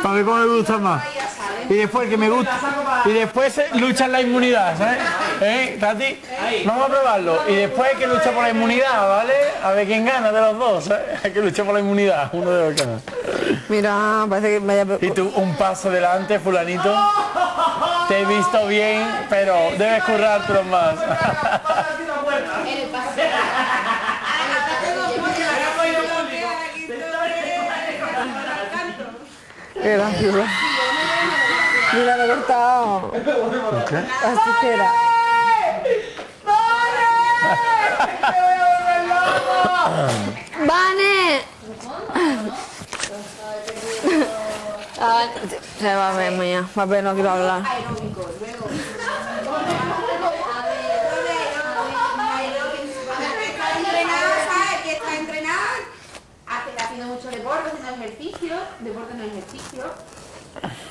Para ver cómo me gusta más. Y después el que me gusta. Y después eh, lucha en la inmunidad, ¿sabes? ¿Eh, Tati? Vamos a probarlo. Y después hay que luchar por la inmunidad, ¿vale? A ver quién gana de los dos, ¿sabes? Hay que luchar por la inmunidad, uno de los gana. Mira, parece que vaya... Y tú un paso delante, fulanito. Te he visto bien, pero debes currártelo más. Qué gracioso. Mira, me he cortado. Así que era. ¡Vane! Ah, se va a ver, mía. Va a ver, no quiero hablar. Haciendo mucho deporte, haciendo ejercicio. Deporte no ejercicio.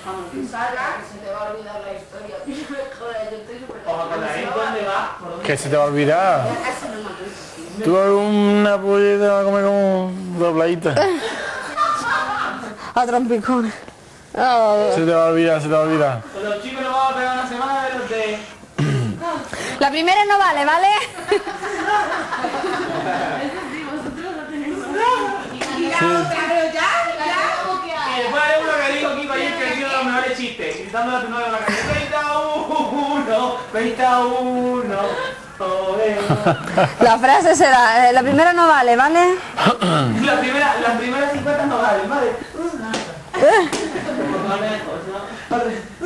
Cuando tú salgas, se te va a olvidar la historia. Joder, yo estoy súper ¿Qué se te va a olvidar? Tú una pollita vas a comer como dobladita. A trompicones. Ah, Se te va a olvidar, se te va a olvidar. Los chicos nos vamos a pegar una semana de los de... La primera no vale, ¿vale? Pero ya, ya. Y después hay uno que dijo Kiko ayer que ha gritándole a tu novio en la calle. 21, 21, joder. La frase será, eh, la primera no vale, ¿vale? La primera, las primeras 50 no valen, ¿vale?